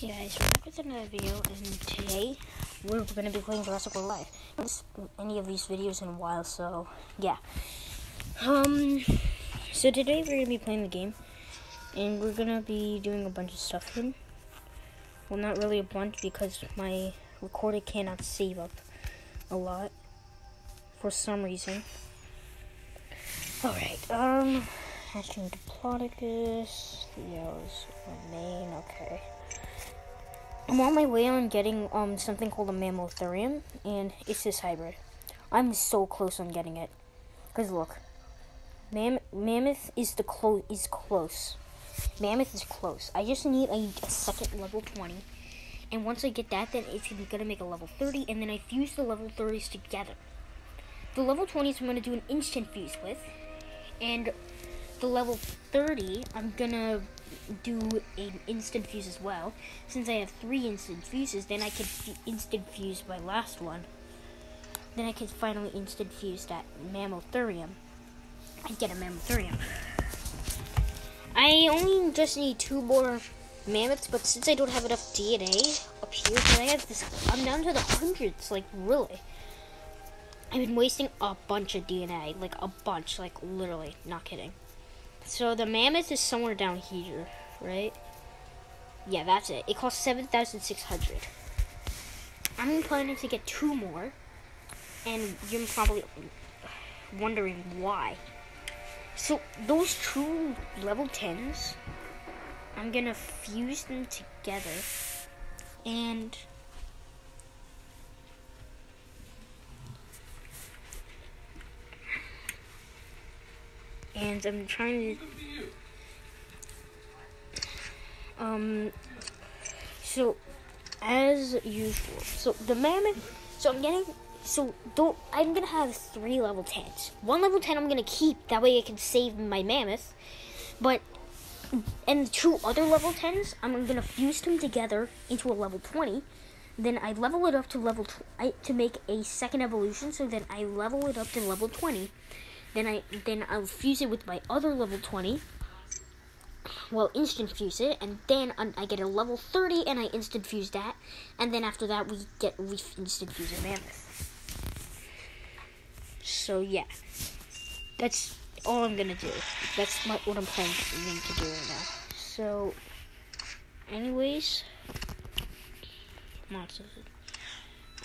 Hey guys, we're back with another video, and today we're going to be playing Jurassic World Alive. I haven't any of these videos in a while, so yeah. Um, so today we're going to be playing the game, and we're going to be doing a bunch of stuff here. Well, not really a bunch, because my recorder cannot save up a lot, for some reason. Alright, um, Hatching Diplodocus, Theos, main, okay. I'm on my way on getting um something called a Mammotherium, and it's this hybrid. I'm so close on getting it. Cause look, Mam- Mammoth is the close is close. Mammoth is close. I just need a, a second level 20, and once I get that, then it's gonna make a level 30, and then I fuse the level 30s together. The level 20s I'm gonna do an instant fuse with, and the level 30 I'm gonna do an instant fuse as well. Since I have three instant fuses, then I could instant fuse my last one. Then I could finally instant fuse that Mammotherium. I get a Mammotherium. I only just need two more mammoths, but since I don't have enough DNA up here, I have this, I'm down to the hundreds, like really. I've been wasting a bunch of DNA, like a bunch, like literally, not kidding. So the mammoth is somewhere down here, right? Yeah, that's it. It costs 7,600. I'm planning to get two more. And you're probably wondering why. So those two level 10s, I'm gonna fuse them together. And and I'm trying to um so as usual so the mammoth so I'm getting so don't I'm gonna have three level 10s one level 10 I'm gonna keep that way I can save my mammoth. But and two other level 10s I'm gonna fuse them together into a level 20 then I level it up to level tw- I, to make a second evolution so then I level it up to level 20 then I then I'll fuse it with my other level 20. Well, instant fuse it, and then I get a level 30, and I instant fuse that, and then after that we get we instant fuse a mammoth. So yeah, that's all I'm gonna do. That's my, what I'm planning to do right now. So, anyways, lots of.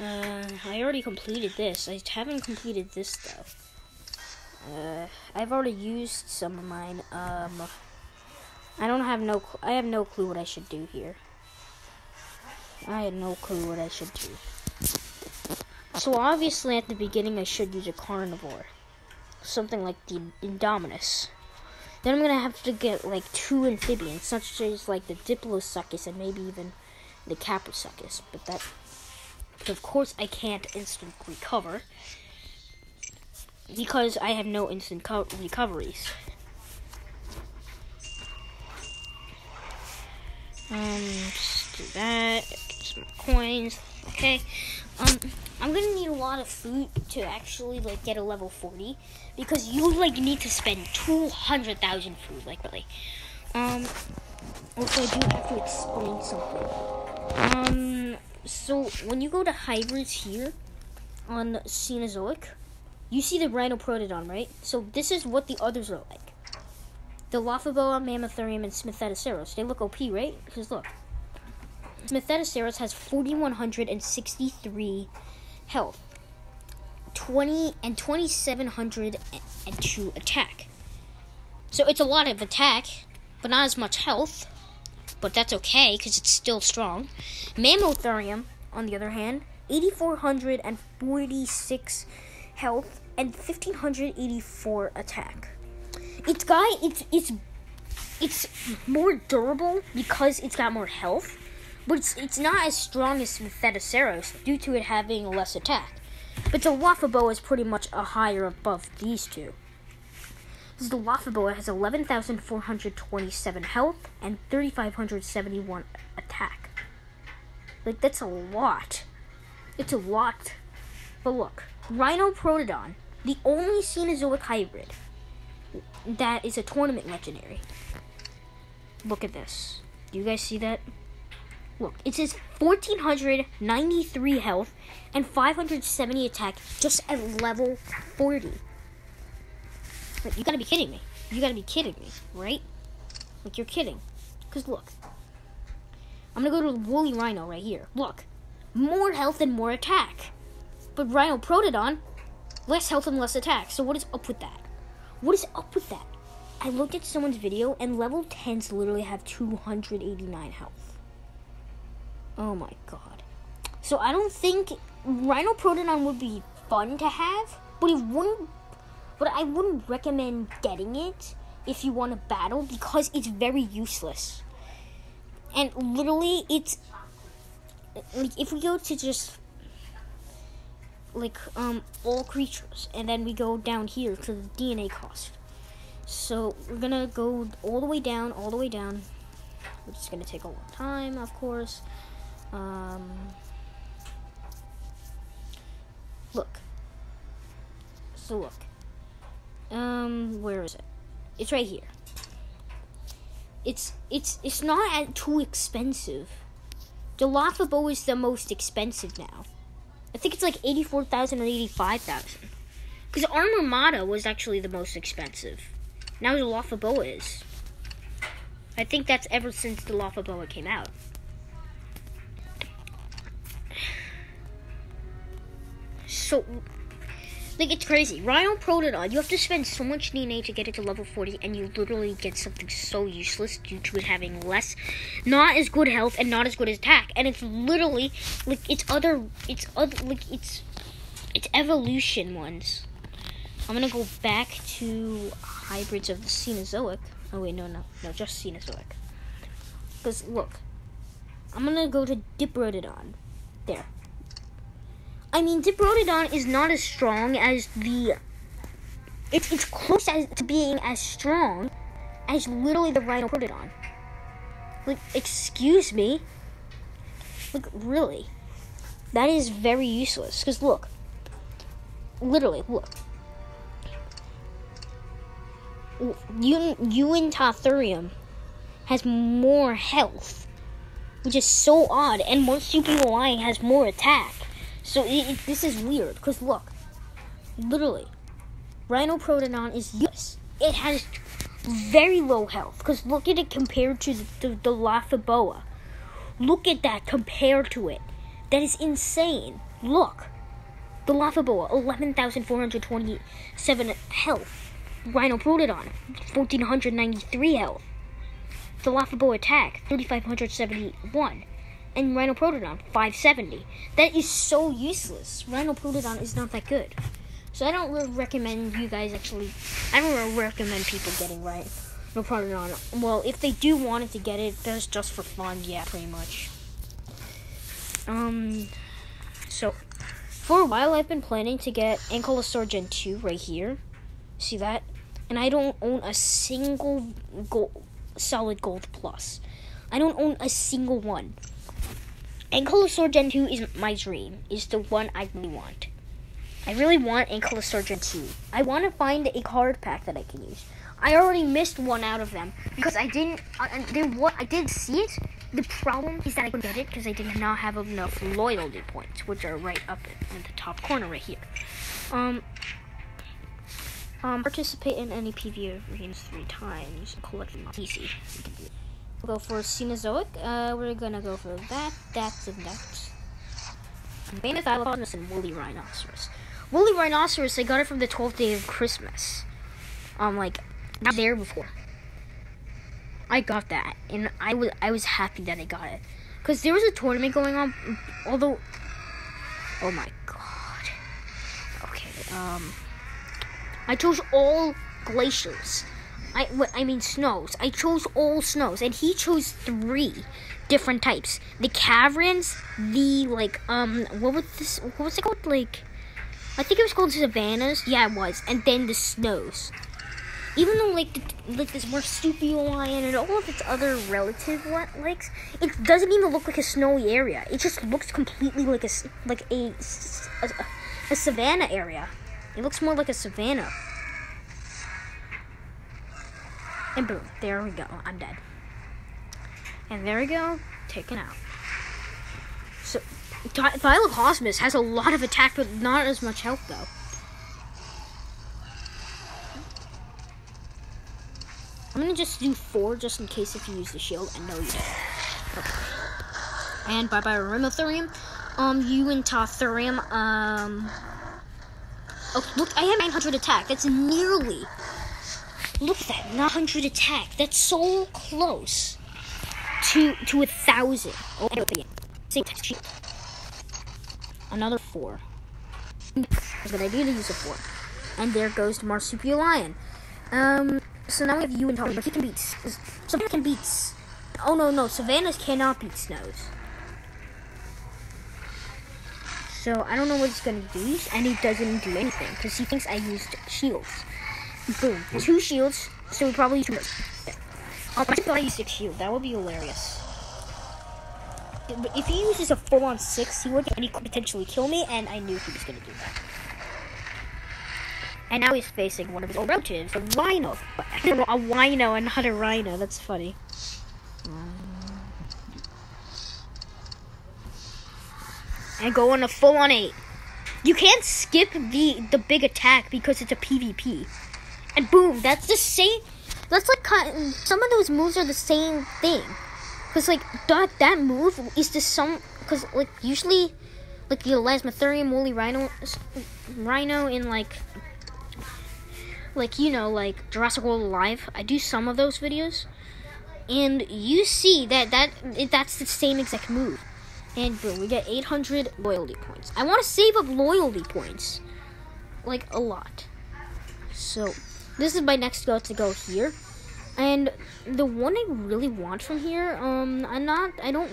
Uh, I already completed this. I haven't completed this though. Uh, I've already used some of mine. Um, I don't have no. I have no clue what I should do here. I had no clue what I should do. So obviously, at the beginning, I should use a carnivore, something like the Indominus. Then I'm gonna have to get like two amphibians, such as like the Diplodocus and maybe even the Caprosuchus. But that, but of course, I can't instant recover because I have no instant co- recoveries. Um, just do that. Get some coins. Okay. Um, I'm gonna need a lot of food to actually like get a level 40 because you like need to spend 200,000 food, like really. Um, also I do have to explain something. Um, so when you go to hybrids here on Cenozoic, you see the Rhinoprotodon, right? So this is what the others are like. The Dilophoboa, Mammotherium, and Smithetoceros. They look OP, right? Because look. Smithetoceros has 4,163 health. 20 and 2,702 attack. So it's a lot of attack, but not as much health. But that's okay, because it's still strong. Mammotherium, on the other hand, 8,446 health and 1584 attack. It's got it's it's it's more durable because it's got more health, but it's it's not as strong as Methetoceros due to it having less attack. But the Dilophoboa is pretty much a higher above these two. This The Dilophoboa has 11,427 health and 3,571 attack. Like, that's a lot. It's a lot. But look, Rhinoprotodon the only Cenozoic hybrid that is a tournament legendary. Look at this. Do you guys see that? Look, it says 1493 health and 570 attack just at level 40. Like, you gotta be kidding me. You gotta be kidding me, right? Like, you're kidding. Because look, I'm gonna go to Woolly Rhino right here. Look, more health and more attack. But Rhino Protodon, less health and less attack. So what is up with that? What is up with that? I looked at someone's video and level 10s literally have 289 health. Oh my god. So I don't think Rhino Protodon would be fun to have, but it wouldn't but I wouldn't recommend getting it if you want to battle because it's very useless. And literally it's like if we go to just like um all creatures and then we go down here to the DNA cost. So we're gonna go all the way down, all the way down. Which is gonna take a long time, of course. Um, look. So look. Um, where is it? It's right here. It's it's it's not too expensive. The is the most expensive now. I think it's like eighty-four thousand or eighty-five thousand. Because Armormata was actually the most expensive. Now the Dilophobo is. I think that's ever since the Dilophoboa came out. So like it's crazy. Rhino Protodon, you have to spend so much DNA to get it to level 40, and you literally get something so useless due to it having less, not as good health and not as good as attack. And it's literally like it's other, it's other, like it's, it's evolution ones. I'm gonna go back to hybrids of the Cenozoic. Oh wait, no, no, no, just Cenozoic. Because look, I'm gonna go to Diprotodon. There. I mean, Diprotodon is not as strong as the. It's it's close as, to being as strong as literally the Rhinoprotodon. Like, excuse me. Like, really, that is very useless. Cause look, literally, look. Uintatherium has more health, which is so odd, and Marsupial Lion has more attack. So it, it, this is weird because look, literally, Rhinoprotodon is useless. It has very low health because look at it compared to the, the, the Dilophoboa. Look at that compared to it. That is insane. Look. The Dilophoboa, 11,427 health. Rhinoprotodon, 1,493 health. The Dilophoboa attack, 3,571 and Rhino Rhinoprotodon 570. That is so useless. Rhino Rhinoprotodon is not that good. So I don't really recommend you guys actually. I don't really recommend people getting right. No Protodon. Well, if they do want it to get it, that's just for fun. Yeah, pretty much. Um. So, for a while, I've been planning to get Ankylosaur Gen 2 right here. See that? And I don't own a single gold, solid gold plus. I don't own a single one. Ankylosaur Gen 2 is my dream. Is the one I really want. I really want Ankylosaur Gen 2. I want to find a card pack that I can use. I already missed one out of them because I didn't. Uh, there what I did see it. The problem is that I couldn't get it because I did not have enough loyalty points, which are right up in the top corner right here. Um. Um, participate in any PvE arenas three times. Collecting easy. Go for Cenozoic. Uh, we're gonna go for that, that, and that. Mammoth and Woolly Rhinoceros. Woolly Rhinoceros, I got it from the 12th day of Christmas. Um, like, not there before. I got that, and I was I was happy that I got it, cause there was a tournament going on. Although, oh my god. Okay, um, I chose all glaciers. I what I mean snows. I chose all snows, and he chose three different types: the caverns, the like um what was this? What was it called? Like I think it was called savannas. Yeah, it was, and then the snows. Even though like the, like this marsupial lion and all of its other relative likes, it doesn't even look like a snowy area. It just looks completely like a like a, a, a savanna area. It looks more like a savanna. And boom, there we go. I'm dead. And there we go, taken out. So, Thylacosmus has a lot of attack, but not as much health, though. I'm gonna just do four just in case if you use the shield. I know you do. Okay. And bye bye Rimotherium. Um, Uintatherium, um. Oh, look, I have 900 attack. That's nearly. Look at that, 900 attack. That's so close to to a thousand. Oh, same shield. Another four. But I did use a four. And there goes the Marsupial Lion. Um, so now we have you and Tony, but he can beat. Savannah can beat. Oh no, no, Savannah's cannot beat Snows. So I don't know what he's gonna do, and he doesn't do anything because he thinks I used shields. Boom, two shields. So we probably two. Oh, I thought I used six shield. That would be hilarious. But if he uses a full on six, he would and he could potentially kill me, and I knew he was gonna do that. And now he's facing one of his old relatives, a rhino. A rhino and not a rhino. That's funny. And go on a full on eight. You can't skip the the big attack because it's a PvP. And boom, that's the same. That's like some of those moves are the same thing. Cause like that that move is the some. Cause like usually, like the Elasmotherium woolly rhino, rhino in like like you know like Jurassic World Alive. I do some of those videos, and you see that that that's the same exact move. And boom, we get 800 loyalty points. I want to save up loyalty points, like a lot. So this is my next goal to go here. And the one I really want from here, um, I'm not, I don't,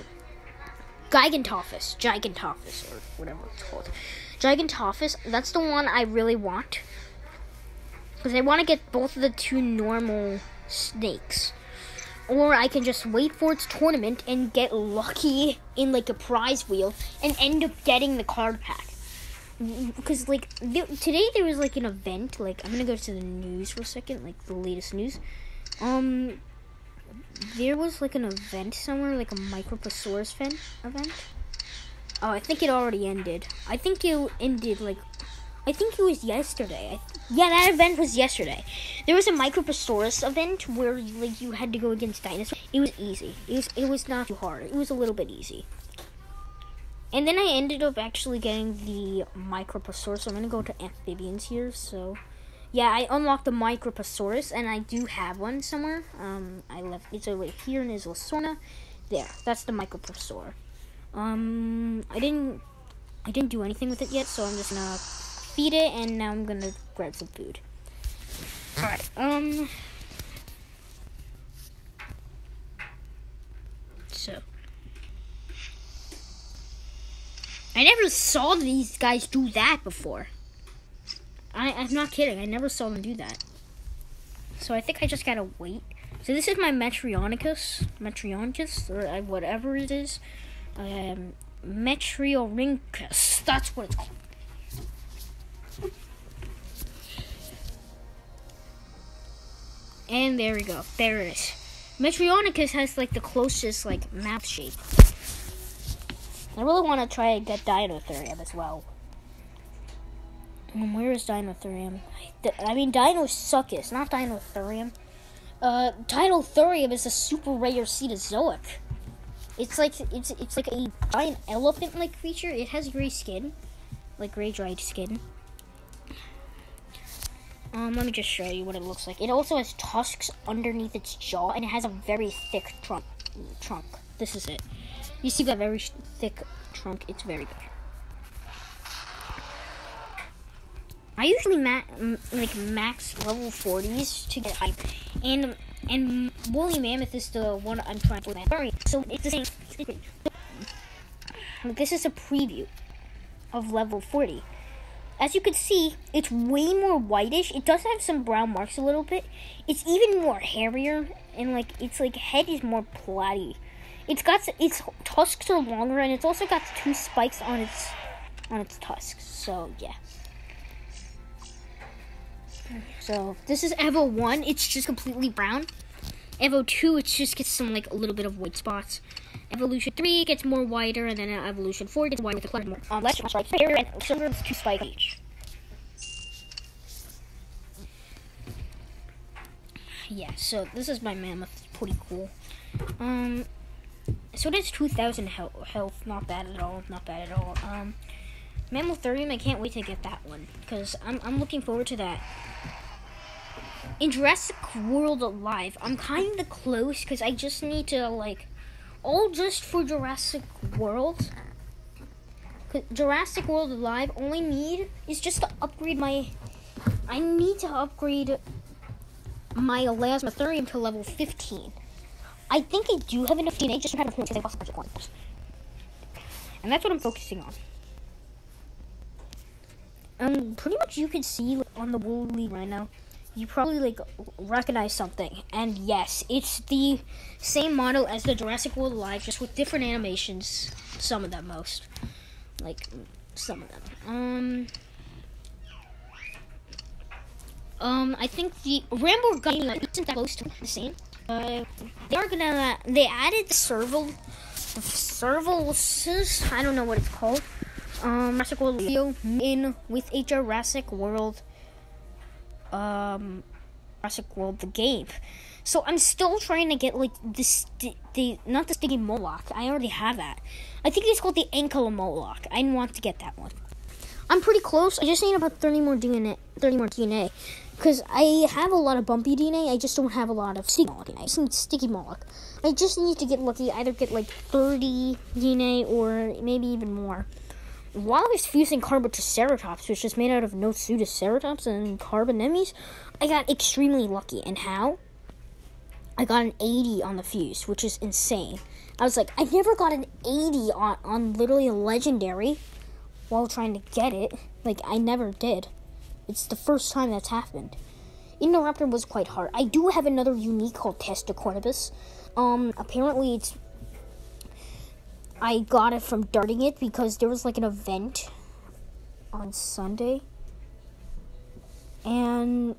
Gigantophis, Gigantophis, or whatever it's called. Gigantophis, that's the one I really want. Because I want to get both of the two normal snakes. Or I can just wait for its tournament and get lucky in like a prize wheel and end up getting the card pack. Because like there, today there was like an event. Like I'm gonna go to the news for a second, like the latest news. Um, there was like an event somewhere, like a Microposaurus event. Oh, I think it already ended. I think it ended like I think it was yesterday. yeah, that event was yesterday. There was a Microposaurus event where like you had to go against dinosaurs. It was easy. It was it was not too hard. It was a little bit easy. And then I ended up actually getting the Microposaurus. So I'm gonna go to amphibians here. So yeah, I unlocked the Microposaurus, and I do have one somewhere. Um, I left it's over here in Isla Sorna. There, that's the Microposaur. Um, I didn't I didn't do anything with it yet, so I'm just gonna feed it, and now I'm gonna grab some food. Alright, um... So... I never saw these guys do that before. I, I'm not kidding, I never saw them do that. So I think I just gotta wait. So this is my Metrionicus, Metrionicus, or uh, whatever it is. Um, Metriorhynchus, that's what it's called. And there we go. There it is. Metrionicus has like the closest like map shape. I really want to try and get Dinotherium as well. Um, where is Dinotherium? I mean, Dinosuchus, not Dinotherium. Uh, Dinotherium is a super rare cenozoic. It's like it's it's like a giant elephant-like creature. It has gray skin, like gray dried skin. Um, let me just show you what it looks like. It also has tusks underneath its jaw, and it has a very thick trunk. Trunk. This is it. You see that very thick trunk? It's very good. I usually ma like max level 40s to get hype, and and woolly mammoth is the one I'm trying to land. So it's the same. This is a preview of level 40 as you can see, it's way more whitish. It does have some brown marks a little bit. It's even more hairier and like its like head is more platy. It's got its tusks are longer and it's also got two spikes on its on its tusks. So yeah. So this is Evo one. It's just completely brown. Evo two, it just gets some like a little bit of white spots. Evolution 3 gets more wider, and then Evolution 4 gets wider with the color more. Um, let's right here, and silver is two spikes each. Yeah, so this is my mammoth. It's pretty cool. Um, so it is 2,000 health. Not bad at all. Not bad at all. Um, Mammotherium, I can't wait to get that one because I'm, I'm looking forward to that. In Jurassic World Alive, I'm kind of close because I just need to like, all just for Jurassic World. Jurassic World Alive, I need is just to upgrade my. I need to upgrade my Elasmotherium to level 15. I think I do have enough DNA just to have a because I lost a bunch of coins. And that's what I'm focusing on. Um, pretty much you can see on the Woolly right now. You probably like recognize something, and yes, it's the same model as the Jurassic World Alive, just with different animations. Some of them, most, like some of them. Um, um, I think the Rambo guy isn't that close to the same. They are gonna. They added the serval, the servals. I don't know what it's called um, Jurassic World in with a Jurassic World, um, Jurassic World the game. So I'm still trying to get like this, the, the not the Stygimoloch. I already have that. I think it's called the Ankle Moloch. I want to get that one. I'm pretty close. I just need about 30 more DNA. 30 more DNA. Because I have a lot of bumpy DNA, I just don't have a lot of Stygimoloch DNA. I just need Stygimoloch. I just need to get lucky, either get like 30 DNA or maybe even more while I was fusing Carbotriceratops, which is made out of Nasutoceratops and Carbonemys, I got extremely lucky. And how? I got an 80 on the fuse, which is insane. I was like, I never got an 80 on, on literally a legendary while trying to get it. Like, I never did. It's the first time that's happened. Indoraptor was quite hard. I do have another unique called Testacornibus. Um, apparently it's I got it from darting it because there was like an event on Sunday and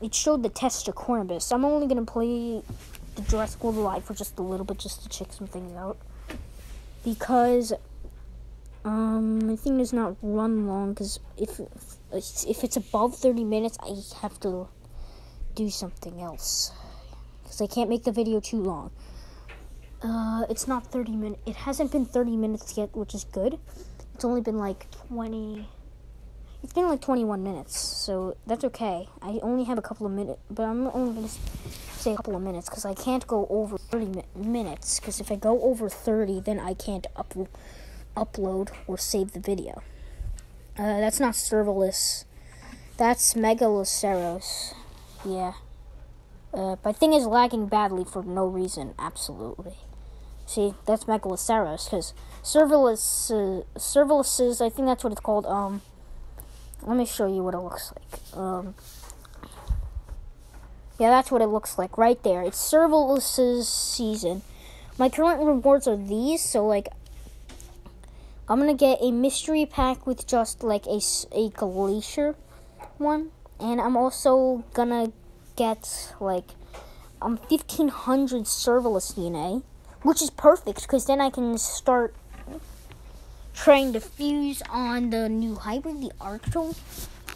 it showed the Testacornibus. I'm only gonna play the Jurassic World Alive for just a little bit just to check some things out because um my thing does not run long because if if it's above 30 minutes I have to do something else because I can't make the video too long. Uh, it's not 30 minutes. It hasn't been 30 minutes yet, which is good. It's only been like 20. It's been like 21 minutes, so that's okay. I only have a couple of minutes, but I'm only to say a couple of minutes because I can't go over 30 mi- minutes. Because if I go over 30, then I can't up- upload or save the video. Uh, that's not Servalus. That's Megaloceros. Yeah. Uh, my thing is lagging badly for no reason. Absolutely. See, that's Megaloceros, because Servalus, uh, Servalus I think that's what it's called, um, let me show you what it looks like. Um, yeah, that's what it looks like right there. It's Servalus's season. My current rewards are these, so, like, I'm gonna get a mystery pack with just, like, a, a glacier one, and I'm also gonna get, like, um, 1500 Servalus DNA which is perfect because then I can start trying to fuse on the new hybrid, the Arcto,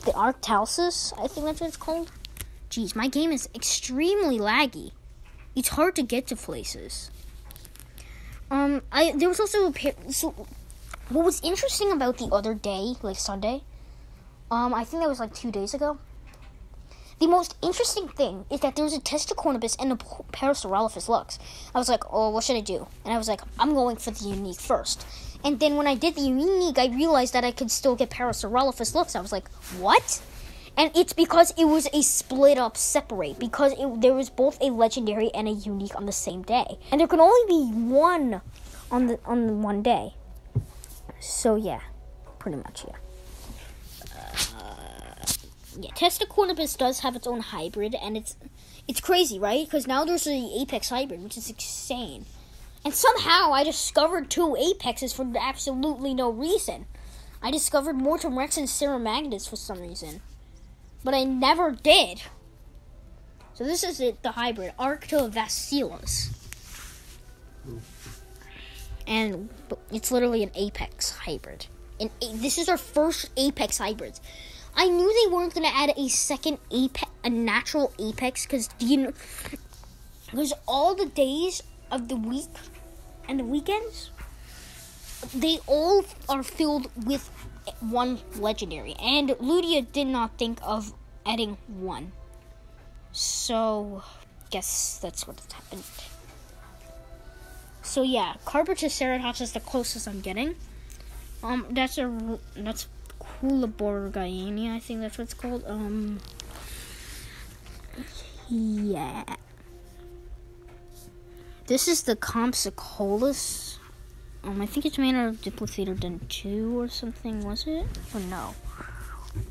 the Arctalsis, I think that's what it's called. Jeez, my game is extremely laggy. It's hard to get to places. Um, I there was also a so what was interesting about the other day, like Sunday. Um, I think that was like two days ago. The most interesting thing is that there was a Testacornibus and a Parasaurolophus Lux. I was like, oh, what should I do? And I was like, I'm going for the unique first. And then when I did the unique, I realized that I could still get Parasaurolophus Lux. I was like, what? And it's because it was a split up separate, because it, there was both a legendary and a unique on the same day. And there can only be one on the on the one day. So yeah, pretty much yeah uh, yeah, Testacornibus does have its own hybrid, and it's it's crazy, right? Because now there's the Apex hybrid, which is insane. And somehow I discovered two Apexes for absolutely no reason. I discovered Mortem Rex and Ceramagnus for some reason. But I never did. So this is it, the hybrid, Arctovasilas. Hmm. And it's literally an Apex hybrid. And this is our first Apex hybrids. I knew they weren't gonna add a second Apex, a natural Apex, because you know, because all the days of the week and the weekends, they all are filled with one legendary, and Ludia did not think of adding one. So, guess that's what happened. So yeah, Carbotriceratops is the closest I'm getting. Um, that's a that's Coolaborgiani, I think that's what it's called. Um, yeah. This is the Compsognathus. Um, I think it's made out of Diplothader Den 2 or something, was it? Or no?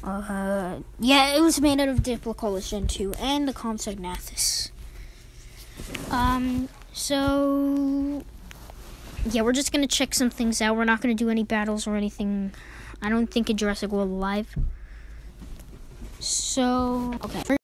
Uh, yeah, it was made out of Diplocaulus Gen 2 and the Compsognathus. Um, so yeah, we're just gonna check some things out. We're not gonna do any battles or anything. I don't think a Jurassic World live. So okay.